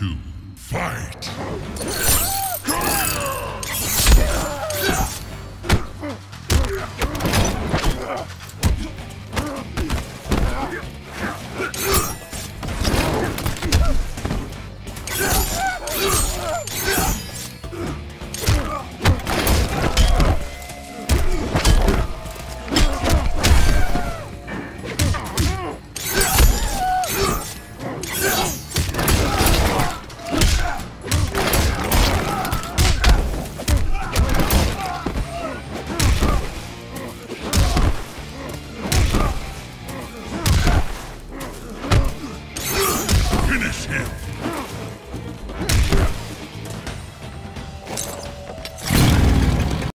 To fight!